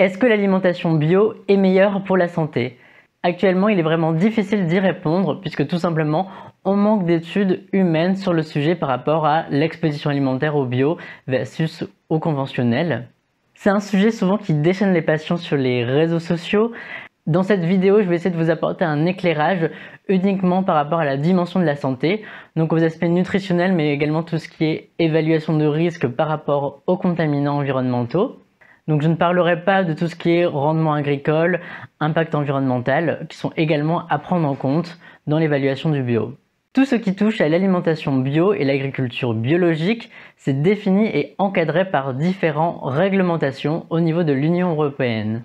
Est-ce que l'alimentation bio est meilleure pour la santé? Actuellement, il est vraiment difficile d'y répondre puisque tout simplement, on manque d'études humaines sur le sujet par rapport à l'exposition alimentaire au bio versus au conventionnel. C'est un sujet souvent qui déchaîne les passions sur les réseaux sociaux. Dans cette vidéo, je vais essayer de vous apporter un éclairage uniquement par rapport à la dimension de la santé, donc aux aspects nutritionnels, mais également tout ce qui est évaluation de risque par rapport aux contaminants environnementaux. Donc je ne parlerai pas de tout ce qui est rendement agricole, impact environnemental, qui sont également à prendre en compte dans l'évaluation du bio. Tout ce qui touche à l'alimentation bio et l'agriculture biologique, c'est défini et encadré par différentes réglementations au niveau de l'Union européenne.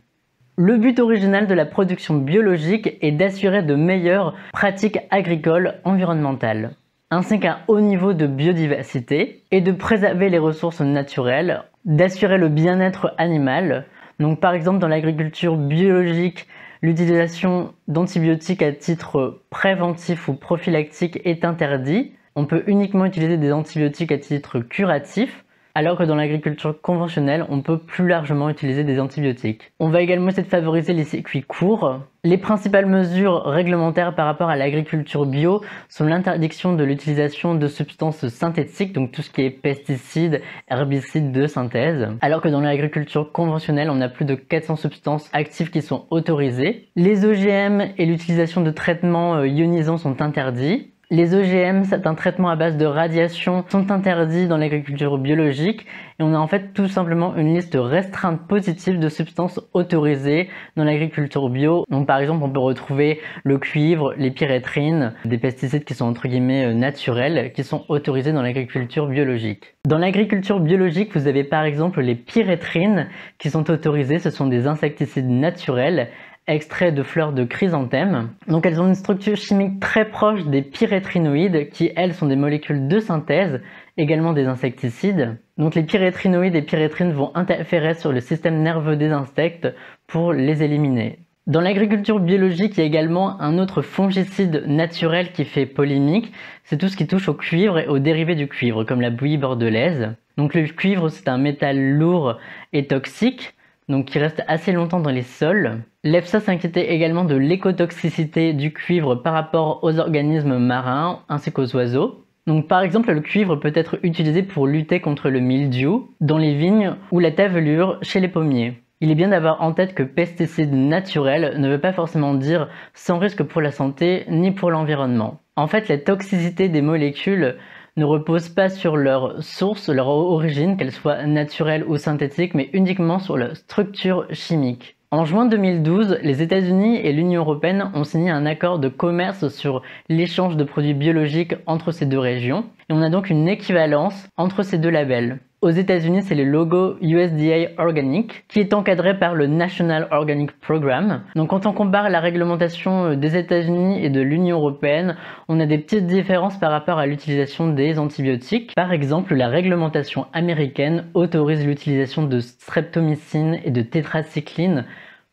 Le but original de la production biologique est d'assurer de meilleures pratiques agricoles environnementales, ainsi qu'un haut niveau de biodiversité et de préserver les ressources naturelles d'assurer le bien-être animal. Donc par exemple dans l'agriculture biologique, l'utilisation d'antibiotiques à titre préventif ou prophylactique est interdit. On peut uniquement utiliser des antibiotiques à titre curatif alors que dans l'agriculture conventionnelle, on peut plus largement utiliser des antibiotiques. On va également essayer de favoriser les circuits courts. Les principales mesures réglementaires par rapport à l'agriculture bio sont l'interdiction de l'utilisation de substances synthétiques, donc tout ce qui est pesticides, herbicides de synthèse, alors que dans l'agriculture conventionnelle, on a plus de 400 substances actives qui sont autorisées. Les OGM et l'utilisation de traitements euh, ionisants sont interdits. Les OGM, c'est un traitement à base de radiation, sont interdits dans l'agriculture biologique et on a en fait tout simplement une liste restreinte positive de substances autorisées dans l'agriculture bio. Donc par exemple, on peut retrouver le cuivre, les pyrétrines, des pesticides qui sont entre guillemets euh, naturels, qui sont autorisés dans l'agriculture biologique. Dans l'agriculture biologique, vous avez par exemple les pyrétrines qui sont autorisées, ce sont des insecticides naturels extraits de fleurs de chrysanthème. Donc elles ont une structure chimique très proche des pyrétrinoïdes qui elles sont des molécules de synthèse, également des insecticides. Donc les pyrétrinoïdes et pyrétrines vont interférer sur le système nerveux des insectes pour les éliminer. Dans l'agriculture biologique, il y a également un autre fongicide naturel qui fait polémique, c'est tout ce qui touche au cuivre et aux dérivés du cuivre, comme la bouillie bordelaise. Donc le cuivre, c'est un métal lourd et toxique, donc qui reste assez longtemps dans les sols. L'EFSA s'inquiétait également de l'écotoxicité du cuivre par rapport aux organismes marins ainsi qu'aux oiseaux. Donc par exemple, le cuivre peut être utilisé pour lutter contre le mildiou dans les vignes ou la tavelure chez les pommiers. Il est bien d'avoir en tête que pesticide naturel ne veut pas forcément dire sans risque pour la santé ni pour l'environnement. En fait, la toxicité des molécules ne reposent pas sur leur source, leur origine, qu'elle soit naturelle ou synthétique, mais uniquement sur leur structure chimique. En juin 2012, les États-Unis et l'Union européenne ont signé un accord de commerce sur l'échange de produits biologiques entre ces deux régions, et on a donc une équivalence entre ces deux labels. Aux États-Unis, c'est le logo USDA Organic qui est encadré par le National Organic Program. Donc quand on compare la réglementation euh, des États-Unis et de l'Union européenne, on a des petites différences par rapport à l'utilisation des antibiotiques. Par exemple, la réglementation américaine autorise l'utilisation de streptomycine et de tétracycline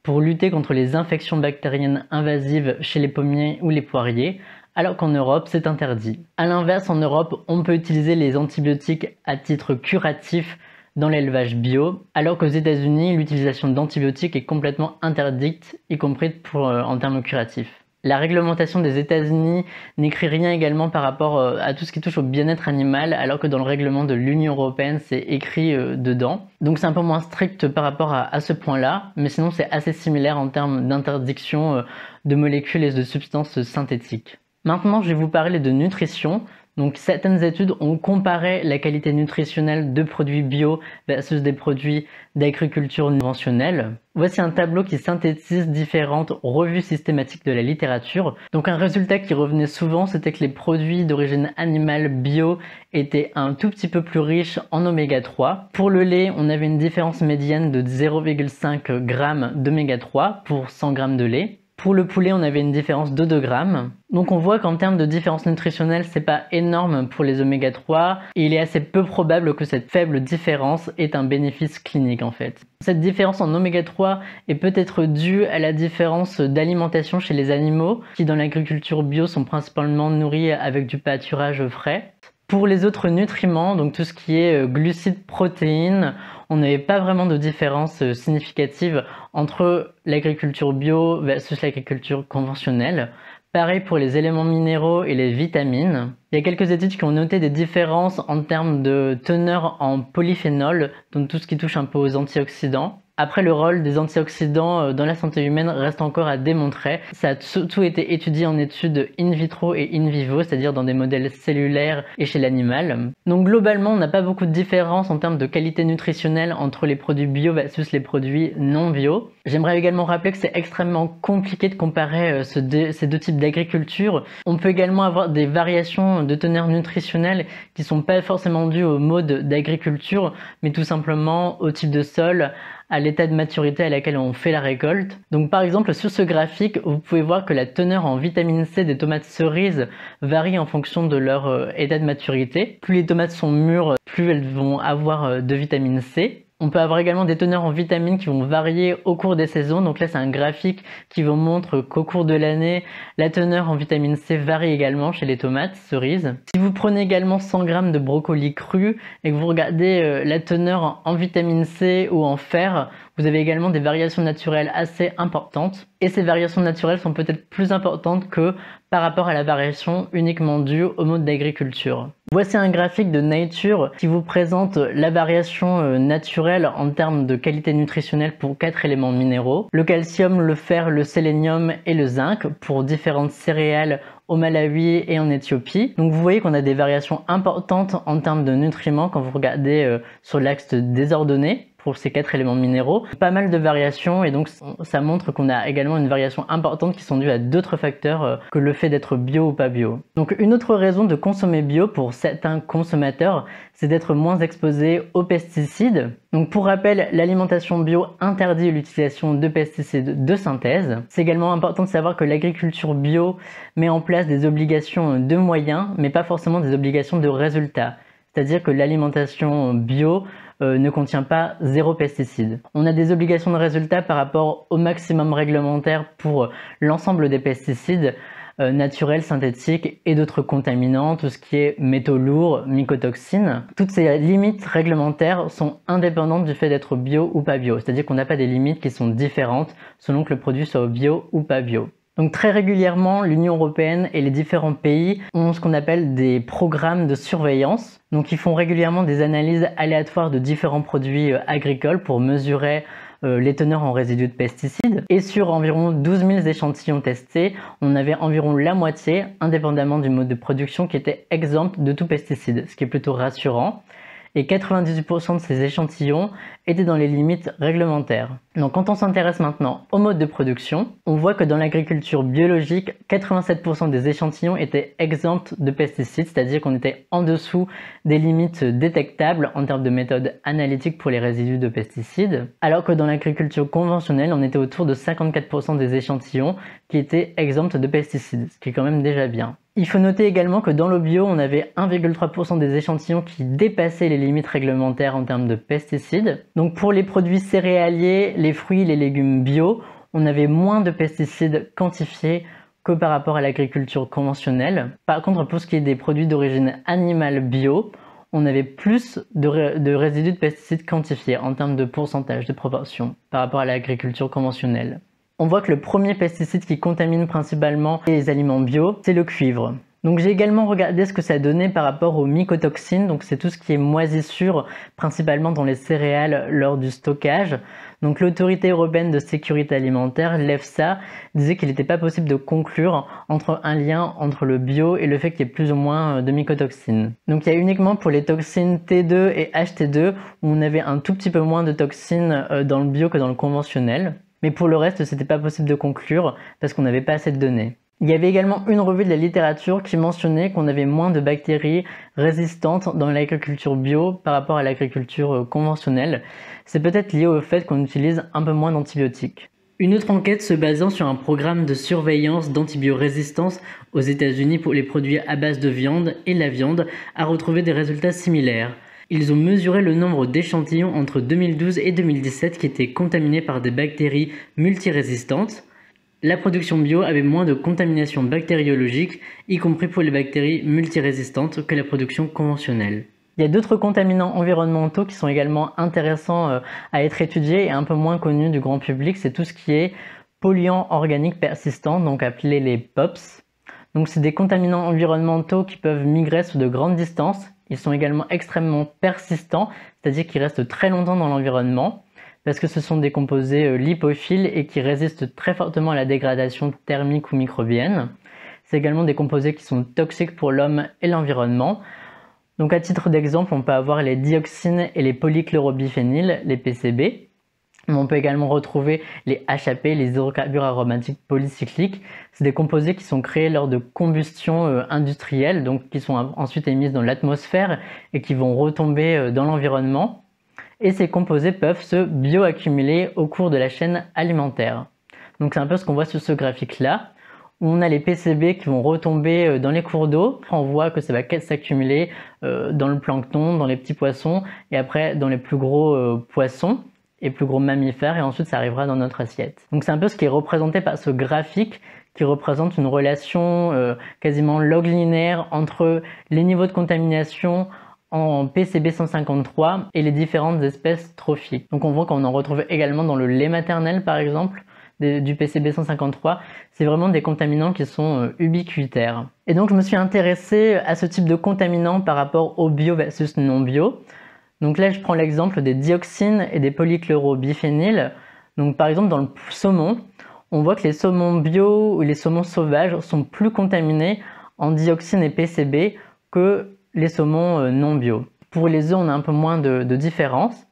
pour lutter contre les infections bactériennes invasives chez les pommiers ou les poiriers, alors qu'en Europe, c'est interdit. A l'inverse, en Europe, on peut utiliser les antibiotiques à titre curatif dans l'élevage bio, alors qu'aux États-Unis, l'utilisation d'antibiotiques est complètement interdite, y compris euh, en termes curatifs. La réglementation des États-Unis n'écrit rien également par rapport euh, à tout ce qui touche au bien-être animal, alors que dans le règlement de l'Union européenne, c'est écrit euh, dedans. Donc c'est un peu moins strict par rapport à ce point-là, mais sinon c'est assez similaire en termes d'interdiction de molécules et de substances synthétiques. Maintenant, je vais vous parler de nutrition. Donc, certaines études ont comparé la qualité nutritionnelle de produits bio versus des produits d'agriculture conventionnelle. Voici un tableau qui synthétise différentes revues systématiques de la littérature. Donc, un résultat qui revenait souvent, c'était que les produits d'origine animale bio étaient un tout petit peu plus riches en oméga 3. Pour le lait, on avait une différence médiane de 0,5 g d'oméga 3 pour 100 g de lait. Pour le poulet, on avait une différence de 2 grammes. Donc on voit qu'en termes de différence nutritionnelle, c'est pas énorme pour les oméga 3 et il est assez peu probable que cette faible différence ait un bénéfice clinique en fait. Cette différence en oméga 3 est peut-être due à la différence d'alimentation chez les animaux qui dans l'agriculture bio sont principalement nourris avec du pâturage frais. Pour les autres nutriments, donc tout ce qui est euh, glucides, protéines, on n'avait pas vraiment de différence euh, significative entre l'agriculture bio versus l'agriculture conventionnelle. Pareil pour les éléments minéraux et les vitamines. Il y a quelques études qui ont noté des différences en termes de teneur en polyphénol, donc tout ce qui touche un peu aux antioxydants. Après, le rôle des antioxydants euh, dans la santé humaine reste encore à démontrer. Ça a surtout été étudié en études in vitro et in vivo, c'est-à-dire dans des modèles cellulaires et chez l'animal. Donc globalement, on n'a pas beaucoup de différence en termes de qualité nutritionnelle entre les produits bio versus les produits non bio. J'aimerais également rappeler que c'est extrêmement compliqué de comparer euh, ces deux types d'agriculture. On peut également avoir des variations de teneur nutritionnelle qui sont pas forcément dues au mode d'agriculture, mais tout simplement au type de sol, à l'état de maturité à laquelle on fait la récolte. Donc par exemple sur ce graphique, vous pouvez voir que la teneur en vitamine C des tomates cerises varie en fonction de leur euh, état de maturité. Plus les tomates sont mûres, plus elles vont avoir euh, de vitamine C. On peut avoir également des teneurs en vitamines qui vont varier au cours des saisons. Donc là, c'est un graphique qui vous montre qu'au cours de l'année, la teneur en vitamine C varie également chez les tomates cerises. Si vous prenez également 100 g de brocoli cru et que vous regardez euh, la teneur en vitamine C ou en fer, vous avez également des variations naturelles assez importantes. Et ces variations naturelles sont peut-être plus importantes que par rapport à la variation uniquement due au mode d'agriculture. Voici un graphique de Nature qui vous présente la variation euh, naturelle en termes de qualité nutritionnelle pour quatre éléments minéraux. Le calcium, le fer, le sélénium et le zinc pour différentes céréales au Malawi et en Éthiopie. Donc vous voyez qu'on a des variations importantes en termes de nutriments quand vous regardez euh, sur l'axe désordonné pour ces quatre éléments minéraux. Pas mal de variations et donc ça montre qu'on a également une variation importante qui sont dues à d'autres facteurs euh, que le fait d'être bio ou pas bio. Donc une autre raison de consommer bio pour certains consommateurs, c'est d'être moins exposé aux pesticides. Donc pour rappel, l'alimentation bio interdit l'utilisation de pesticides de synthèse. C'est également important de savoir que l'agriculture bio met en place des obligations de moyens, mais pas forcément des obligations de résultats. C'est-à-dire que l'alimentation bio euh, ne contient pas zéro pesticide. On a des obligations de résultat par rapport au maximum réglementaire pour l'ensemble des pesticides euh, naturels, synthétiques et d'autres contaminants, tout ce qui est métaux lourds, mycotoxines. Toutes ces limites réglementaires sont indépendantes du fait d'être bio ou pas bio, c'est-à-dire qu'on n'a pas des limites qui sont différentes selon que le produit soit bio ou pas bio. Donc très régulièrement, l'Union européenne et les différents pays ont ce qu'on appelle des programmes de surveillance. Donc ils font régulièrement des analyses aléatoires de différents produits euh, agricoles pour mesurer euh, les teneurs en résidus de pesticides. Et sur environ 12 000 échantillons testés, on avait environ la moitié, indépendamment du mode de production, qui était exempt de tout pesticide, ce qui est plutôt rassurant et 98% de ces échantillons étaient dans les limites réglementaires. Donc quand on s'intéresse maintenant au mode de production, on voit que dans l'agriculture biologique, 87% des échantillons étaient exempts de pesticides, c'est-à-dire qu'on était en dessous des limites détectables en termes de méthode analytique pour les résidus de pesticides, alors que dans l'agriculture conventionnelle, on était autour de 54% des échantillons qui étaient exempts de pesticides, ce qui est quand même déjà bien. Il faut noter également que dans le bio, on avait 1,3% des échantillons qui dépassaient les limites réglementaires en termes de pesticides. Donc pour les produits céréaliers, les fruits, les légumes bio, on avait moins de pesticides quantifiés que par rapport à l'agriculture conventionnelle. Par contre, pour ce qui est des produits d'origine animale bio, on avait plus de, résidus de pesticides quantifiés en termes de pourcentage, de proportion, par rapport à l'agriculture conventionnelle on voit que le premier pesticide qui contamine principalement les aliments bio, c'est le cuivre. Donc j'ai également regardé ce que ça donnait par rapport aux mycotoxines, donc c'est tout ce qui est moisissure, principalement dans les céréales lors du stockage. Donc l'autorité européenne de sécurité alimentaire, l'EFSA, disait qu'il n'était pas possible de conclure entre un lien entre le bio et le fait qu'il y ait plus ou moins euh, de mycotoxines. Donc il y a uniquement pour les toxines T2 et HT2 où on avait un tout petit peu moins de toxines euh, dans le bio que dans le conventionnel. Mais pour le reste, c'était pas possible de conclure parce qu'on n'avait pas assez de données. Il y avait également une revue de la littérature qui mentionnait qu'on avait moins de bactéries résistantes dans l'agriculture bio par rapport à l'agriculture euh, conventionnelle. C'est peut-être lié au fait qu'on utilise un peu moins d'antibiotiques. Une autre enquête se basant sur un programme de surveillance d'antibiorésistance aux États-Unis pour les produits à base de viande et la viande a retrouvé des résultats similaires ils ont mesuré le nombre d'échantillons entre 2012 et 2017 qui étaient contaminés par des bactéries multirésistantes. La production bio avait moins de contamination bactériologique, y compris pour les bactéries multirésistantes, que la production conventionnelle. Il y a d'autres contaminants environnementaux qui sont également intéressants euh, à être étudiés et un peu moins connus du grand public. C'est tout ce qui est polluants organiques persistants, donc appelés les POPs. Donc c'est des contaminants environnementaux qui peuvent migrer sur de grandes distances. Ils sont également extrêmement persistants, c'est-à-dire qu'ils restent très longtemps dans l'environnement parce que ce sont des composés euh, lipophiles et qui résistent très fortement à la dégradation thermique ou microbienne. C'est également des composés qui sont toxiques pour l'homme et l'environnement. Donc à titre d'exemple, on peut avoir les dioxines et les polychlorobiphényles, les PCB. on peut également retrouver les HAP, les hydrocarbures aromatiques polycycliques. C'est des composés qui sont créés lors de combustion euh, industrielle, donc qui sont ensuite émis dans l'atmosphère et qui vont retomber euh, dans l'environnement et ces composés peuvent se bioaccumuler au cours de la chaîne alimentaire. Donc c'est un peu ce qu'on voit sur ce graphique-là, où on a les PCB qui vont retomber euh, dans les cours d'eau. On voit que ça va s'accumuler euh, dans le plancton, dans les petits poissons, et après dans les plus gros euh, poissons et plus gros mammifères, et ensuite ça arrivera dans notre assiette. Donc c'est un peu ce qui est représenté par ce graphique qui représente une relation quasiment log linéaire entre les niveaux de contamination en PCB 153 et les différentes espèces trophiques. Donc on voit qu'on en retrouve également dans le lait maternel par exemple du PCB 153. C'est vraiment des contaminants qui sont euh, ubiquitaires. Et donc je me suis intéressé à ce type de contaminants par rapport au bio versus non bio. Donc là je prends l'exemple des dioxines et des polychlorobiphényles. Donc par exemple dans le saumon, on voit que les saumons bio ou les saumons sauvages sont plus contaminés en dioxines et PCB que les saumons euh, non bio. Pour les œufs, on a un peu moins de, différence.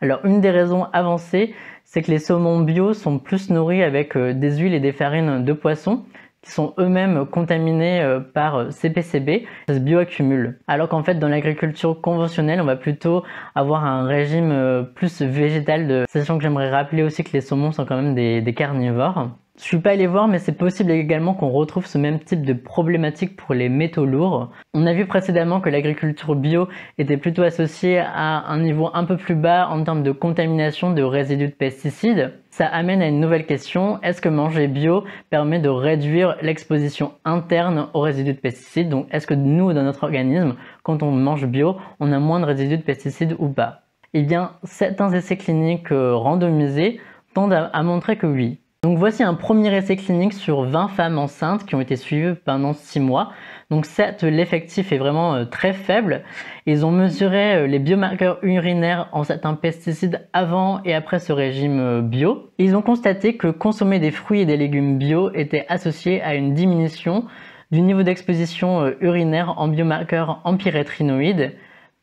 Alors une des raisons avancées, c'est que les saumons bio sont plus nourris avec euh, des huiles et des farines de poisson qui sont eux-mêmes contaminés euh, par CPCB, ça se bioaccumule. Alors qu'en fait, dans l'agriculture conventionnelle, on va plutôt avoir un régime plus végétal, de... sachant que j'aimerais rappeler aussi que les saumons sont quand même des carnivores. Je suis pas allé voir, mais c'est possible également qu'on retrouve ce même type de problématique pour les métaux lourds. On a vu précédemment que l'agriculture bio était plutôt associée à un niveau un peu plus bas en termes de contamination de résidus de pesticides. Ça amène à une nouvelle question, est-ce que manger bio permet de réduire l'exposition interne aux résidus de pesticides? Donc est-ce que nous, dans notre organisme, quand on mange bio, on a moins de résidus de pesticides ou pas? Eh bien, certains essais cliniques euh, randomisés tendent à montrer que oui. Donc voici un premier essai clinique sur 20 femmes enceintes qui ont été suivies pendant 6 mois. Donc certes, l'effectif est vraiment euh, très faible. Ils ont mesuré euh, les biomarqueurs urinaires en certains pesticides avant et après ce régime euh, bio. Ils ont constaté que consommer des fruits et des légumes bio était associé à une diminution du niveau d'exposition urinaire en biomarqueurs empyrétrinoïdes,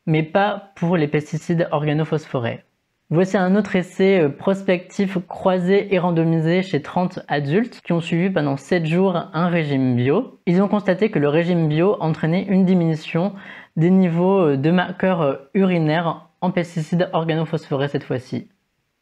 mais pas pour les pesticides organophosphorés. Voici un autre essai euh, prospectif croisé et randomisé chez 30 adultes qui ont suivi pendant 7 jours un régime bio. Ils ont constaté que le régime bio entraînait une diminution des niveaux euh, de marqueurs euh, urinaires en pesticides organophosphorés cette fois-ci.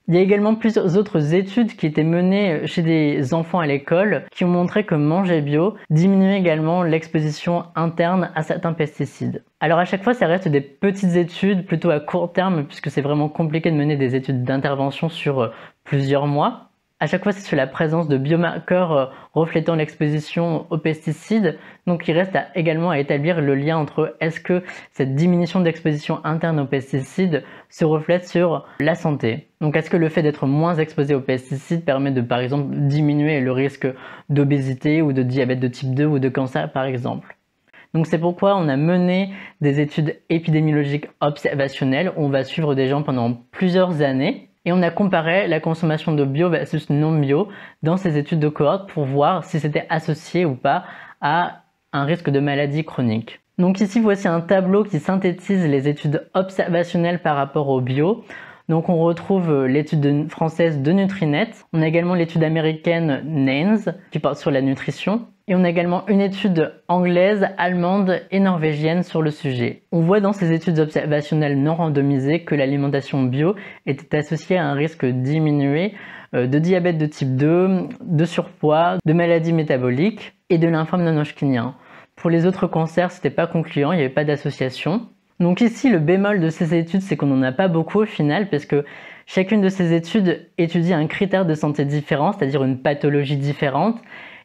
Il y a également plusieurs autres études qui étaient menées chez des enfants à l'école qui ont montré que manger bio diminuait également l'exposition interne à certains pesticides. Alors à chaque fois, ça reste des petites études plutôt à court terme puisque c'est vraiment compliqué de mener des études d'intervention sur euh, plusieurs mois. À chaque fois, c'est sur la présence de biomarqueurs euh, reflétant l'exposition aux pesticides. Donc, il reste également à établir le lien entre est-ce que cette diminution d'exposition interne aux pesticides se reflète sur la santé. Donc, est-ce que le fait d'être moins exposé aux pesticides permet de, par exemple, diminuer le risque d'obésité ou de diabète de type 2 ou de cancer, par exemple? Donc c'est pourquoi on a mené des études épidémiologiques observationnelles où on va suivre des gens pendant plusieurs années et on a comparé la consommation de bio versus non bio dans ces études de cohorte pour voir si c'était associé ou pas à un risque de maladie chronique. Donc ici, voici un tableau qui synthétise les études observationnelles par rapport au bio. Donc on retrouve l'étude française de Nutrinet. On a également l'étude américaine NANES qui porte sur la nutrition. Et on a également une étude anglaise, allemande et norvégienne sur le sujet. On voit dans ces études observationnelles non randomisées que l'alimentation bio était associée à un risque diminué euh, de diabète de type 2, de surpoids, de maladies métaboliques et de lymphome non-hodgkinien. Pour les autres cancers, c'était pas concluant, il n'y avait pas d'association. Donc ici, le bémol de ces études, c'est qu'on n'en a pas beaucoup au final, parce que chacune de ces études étudie un critère de santé différent, c'est-à-dire une pathologie différente,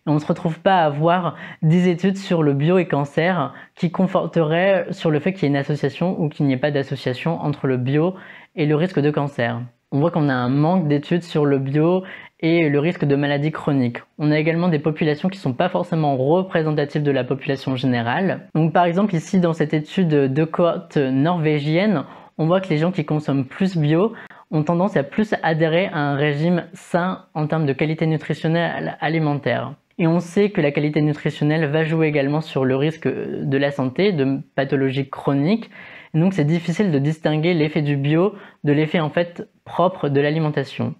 on ne se retrouve pas à avoir des études sur le bio et cancer qui conforteraient sur le fait qu'il y ait une association ou qu'il n'y ait pas d'association entre le bio et le risque de cancer. On voit qu'on a un manque d'études sur le bio et le risque de maladies chroniques. On a également des populations qui ne sont pas forcément représentatives de la population générale. Donc par exemple ici dans cette étude de cohorte norvégienne, on voit que les gens qui consomment plus bio ont tendance à plus adhérer à un régime sain en termes de qualité nutritionnelle alimentaire. Et on sait que la qualité nutritionnelle va jouer également sur le risque de la santé, de pathologies chroniques. donc c'est difficile de distinguer l'effet du bio de l'effet en fait propre de l'alimentation.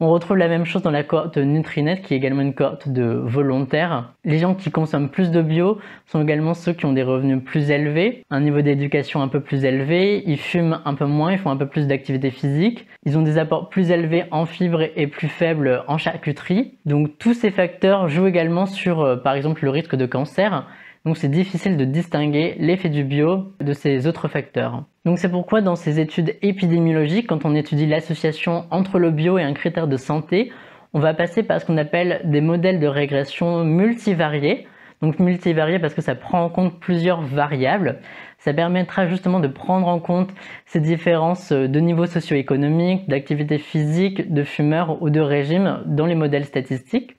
On retrouve la même chose dans la cohorte Nutrinet, qui est également une cohorte de volontaires. Les gens qui consomment plus de bio sont également ceux qui ont des revenus plus élevés, un niveau d'éducation un peu plus élevé, ils fument un peu moins, ils font un peu plus d'activité physique, ils ont des apports plus élevés en fibres et plus faibles en charcuterie. Donc tous ces facteurs jouent également sur, euh, par exemple, le risque de cancer. Donc c'est difficile de distinguer l'effet du bio de ces autres facteurs. Donc c'est pourquoi dans ces études épidémiologiques, quand on étudie l'association entre le bio et un critère de santé, on va passer par ce qu'on appelle des modèles de régression multivariés. Donc multivariés parce que ça prend en compte plusieurs variables. Ça permettra justement de prendre en compte ces différences de niveau socio-économique, d'activité physique, de fumeur ou de régime dans les modèles statistiques.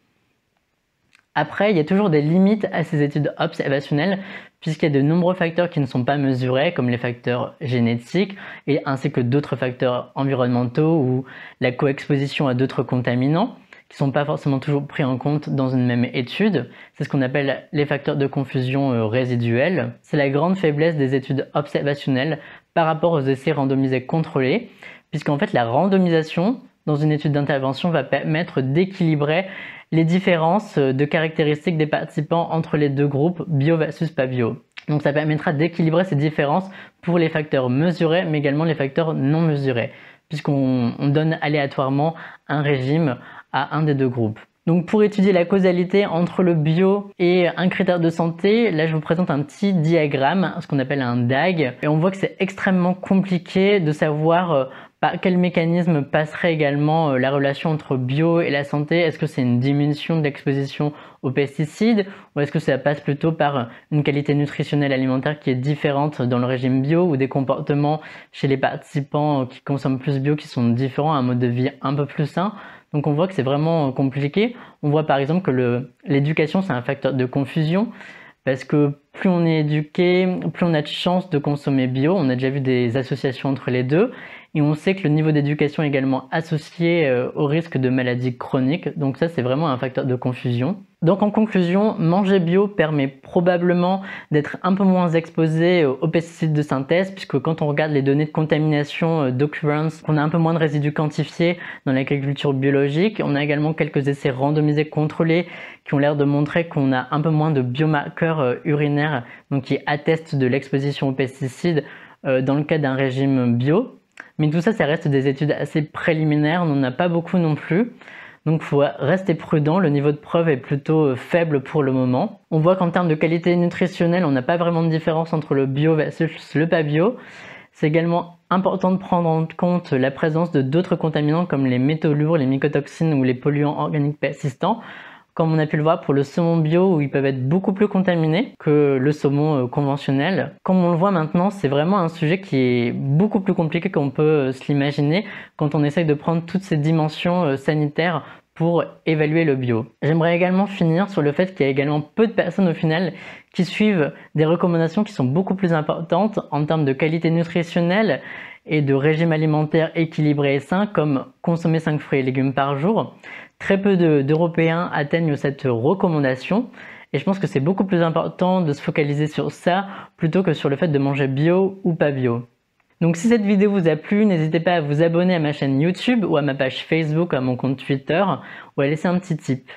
Après, il y a toujours des limites à ces études observationnelles puisqu'il y a de nombreux facteurs qui ne sont pas mesurés, comme les facteurs génétiques, et ainsi que d'autres facteurs environnementaux ou la coexposition à d'autres contaminants, qui ne sont pas forcément toujours pris en compte dans une même étude. C'est ce qu'on appelle les facteurs de confusion euh, résiduels. C'est la grande faiblesse des études observationnelles par rapport aux essais randomisés contrôlés, puisqu'en fait la randomisation dans une étude d'intervention va permettre d'équilibrer les différences de caractéristiques des participants entre les deux groupes bio versus pas bio. Donc ça permettra d'équilibrer ces différences pour les facteurs mesurés mais également les facteurs non mesurés puisqu'on donne aléatoirement un régime à un des deux groupes. Donc pour étudier la causalité entre le bio et un critère de santé, là je vous présente un petit diagramme, ce qu'on appelle un DAG, et on voit que c'est extrêmement compliqué de savoir euh, par quel mécanisme passerait également euh, la relation entre bio et la santé? Est-ce que c'est une diminution de l'exposition aux pesticides ou est-ce que ça passe plutôt par une qualité nutritionnelle alimentaire qui est différente dans le régime bio ou des comportements chez les participants qui consomment plus bio qui sont différents, un mode de vie un peu plus sain? Donc on voit que c'est vraiment compliqué. On voit par exemple que l'éducation c'est un facteur de confusion parce que plus on est éduqué, plus on a de chances de consommer bio. On a déjà vu des associations entre les deux. Et on sait que le niveau d'éducation est également associé euh, au risque de maladies chroniques. Donc ça, c'est vraiment un facteur de confusion. Donc en conclusion, manger bio permet probablement d'être un peu moins exposé aux pesticides de synthèse, puisque quand on regarde les données de contamination euh, d'occurrence, on a un peu moins de résidus quantifiés dans l'agriculture biologique. On a également quelques essais randomisés contrôlés qui ont l'air de montrer qu'on a un peu moins de biomarqueurs euh, urinaires, donc qui attestent de l'exposition aux pesticides dans le cas d'un régime bio. Mais tout ça, ça reste des études assez préliminaires, on n'en a pas beaucoup non plus. Donc faut rester prudent, le niveau de preuve est plutôt euh, faible pour le moment. On voit qu'en termes de qualité nutritionnelle, on n'a pas vraiment de différence entre le bio versus le pas bio. C'est également important de prendre en compte la présence de d'autres contaminants comme les métaux lourds, les mycotoxines ou les polluants organiques persistants comme on a pu le voir pour le saumon bio où ils peuvent être beaucoup plus contaminés que le saumon euh, conventionnel. Comme on le voit maintenant, c'est vraiment un sujet qui est beaucoup plus compliqué qu'on peut euh, se l'imaginer quand on essaye de prendre toutes ces dimensions euh, sanitaires pour évaluer le bio. J'aimerais également finir sur le fait qu'il y a également peu de personnes au final qui suivent des recommandations qui sont beaucoup plus importantes en termes de qualité nutritionnelle et de régime alimentaire équilibré et sain comme consommer 5 fruits et légumes par jour. Très peu d'Européens atteignent cette recommandation et je pense que c'est beaucoup plus important de se focaliser sur ça plutôt que sur le fait de manger bio ou pas bio. Donc si cette vidéo vous a plu, n'hésitez pas à vous abonner à ma chaîne YouTube ou à ma page Facebook à mon compte Twitter ou à laisser un petit tip.